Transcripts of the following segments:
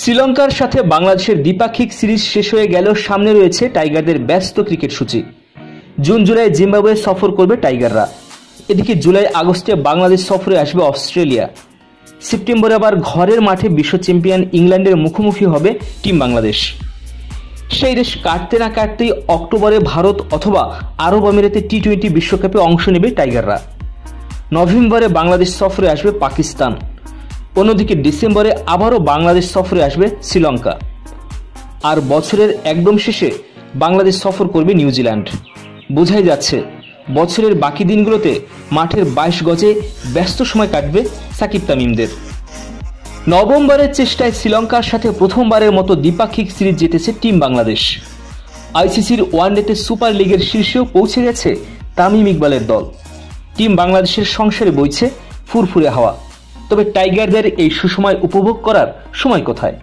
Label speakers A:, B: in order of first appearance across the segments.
A: শ্রীলঙ্কার সাথে বাংলাদেশের দ্বিপাক্ষিক সিরিজ শেষ হয়ে গেল সামনে রয়েছে টাইগারদের ব্যস্ত ক্রিকেট সূচি। জুন, জুলাই জিম্বাবুয়ে সফর করবে টাইগাররা। এদিকে জুলাই, আগস্টে বাংলাদেশ সফরে আসবে অস্ট্রেলিয়া। সেপ্টেম্বরে আবার ঘরের মাঠে বিশ্ব চ্যাম্পিয়ন ইংল্যান্ডের মুখোমুখি হবে টিম বাংলাদেশ। সেই রেশ কাটতে না কাটতেই অক্টোবরে ভারত অথবা আরব আমিরাতে টি টোয়েন্টি বিশ্বকাপে অংশ নেবে টাইগাররা। নভেম্বরে বাংলাদেশ সফরে আসবে পাকিস্তান। অন্যদিকে ডিসেম্বরে আবারও বাংলাদেশ সফরে আসবে শ্রীলঙ্কা। আর বছরের একদম শেষে বাংলাদেশ সফর করবে নিউজিল্যান্ড। বোঝাই যাচ্ছে, বছরের বাকি দিনগুলোতে মাঠের বাইশ গজে ব্যস্ত সময় কাটবে সাকিব তামিমদের। নভেম্বরের চেষ্টায় শ্রীলঙ্কার সাথে প্রথমবারের মতো দ্বিপাক্ষিক সিরিজ জিতেছে টিম বাংলাদেশ। আইসিসির ওয়ানডেতে সুপার লিগের শীর্ষেও পৌঁছে গেছে তামিম ইকবালের দল। টিম বাংলাদেশের সংসারে বইছে ফুরফুরে হাওয়া। তবে টাইগারদের এই সুসময় উপভোগ করার সময় কোথায়?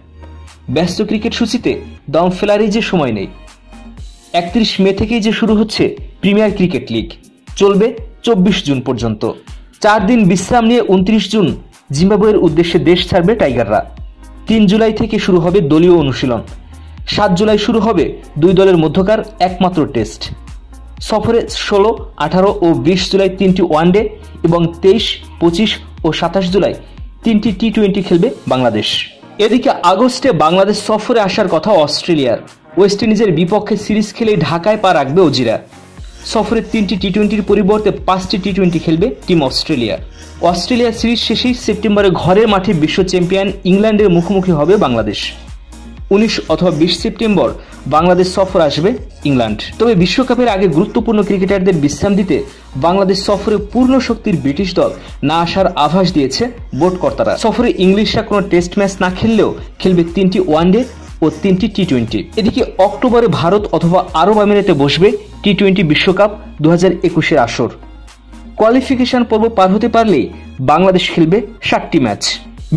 A: ব্যস্ত ক্রিকেট সূচিতে দম ফেলারই যে সময় নেই। একত্রিশ মে থেকেই যে শুরু হচ্ছে প্রিমিয়ার ক্রিকেট লিগ। চলবে চব্বিশ জুন পর্যন্ত। চার দিন বিশ্রাম নিয়ে উনত্রিশ জুন জিম্বাবুয়ের উদ্দেশ্যে দেশ ছাড়বে টাইগাররা। তিন জুলাই থেকে শুরু হবে দলীয় অনুশীলন। সাত জুলাই শুরু হবে দুই দলের মধ্যকার একমাত্র টেস্ট। সফরে ষোলো, আঠারো ও বিশ জুলাই তিনটি ওয়ানডে এবং তেইশ, পঁচিশ ও সাতাশ জুলাই তিনটি টি টোয়েন্টি খেলবে বাংলাদেশ। এদিকে আগস্টে বাংলাদেশ সফরে আসার কথা অস্ট্রেলিয়ার। ওয়েস্ট ইন্ডিজের বিপক্ষে সিরিজ খেলে ঢাকায় পা রাখবে অজিরা সফরে তিনটি টি টোয়েন্টির পরিবর্তে পাঁচটি টি টোয়েন্টি খেলবে টিম অস্ট্রেলিয়া। অস্ট্রেলিয়া সিরিজ শেষেই সেপ্টেম্বরে ঘরের মাঠে বিশ্ব চ্যাম্পিয়ন ইংল্যান্ডের মুখোমুখি হবে বাংলাদেশ। উনিশ অথবা বিশ সেপ্টেম্বর বাংলাদেশ সফর আসবে ইংল্যান্ড। তবে বিশ্বকাপের আগে গুরুত্বপূর্ণ ক্রিকেটারদের বিশ্রাম দিতে বাংলাদেশ সফরে পূর্ণ শক্তির ব্রিটিশ দল না আসার আভাস দিয়েছে বোর্ড কর্তারা। সফরে ইংলিশরা কোনো টেস্ট ম্যাচ না খেললেও খেলবে তিনটি ওয়ানডে ও তিনটি টি টোয়েন্টি এদিকে অক্টোবরে ভারত অথবা আরব আমিরাতে বসবে টি টোয়েন্টি বিশ্বকাপ দু হাজার একুশের আসর। কোয়ালিফিকেশন পর্ব পার হতে পারলেই বাংলাদেশ খেলবে সাতটি ম্যাচ।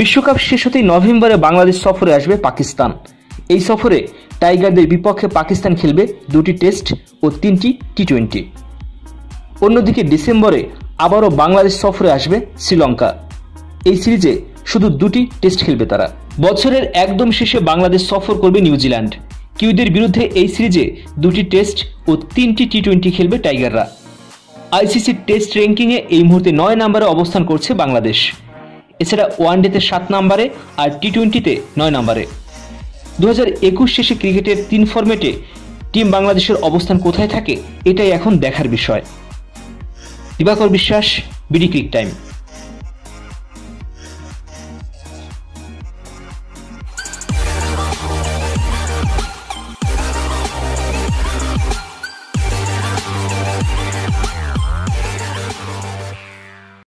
A: বিশ্বকাপ শেষ হতেই নভেম্বরে বাংলাদেশ সফরে আসবে পাকিস্তান। এই সফরে টাইগারদের বিপক্ষে পাকিস্তান খেলবে দুটি টেস্ট ও তিনটি টি টোয়েন্টি অন্যদিকে ডিসেম্বরে আবারও বাংলাদেশ সফরে আসবে শ্রীলঙ্কা। এই সিরিজে শুধু দুটি টেস্ট খেলবে তারা। বছরের একদম শেষে বাংলাদেশ সফর করবে নিউজিল্যান্ড। কিউদের বিরুদ্ধে এই সিরিজে দুটি টেস্ট ও তিনটি টি টোয়েন্টি খেলবে টাইগাররা। আইসিসি টেস্ট র্যাঙ্কিংয়ে এই মুহূর্তে নয় নম্বরে অবস্থান করছে বাংলাদেশ। এছাড়া ওয়ানডেতে সাত নম্বরে আর টি টোয়েন্টিতে নয় নম্বরে। দু হাজার একুশ শেষে ক্রিকেটের তিন ফর্মেটে টিম বাংলাদেশের অবস্থান কোথায় থাকে, এটাই এখন দেখার বিষয়। দিবাকর বিশ্বাস, বিডি ক্রিক টাইম।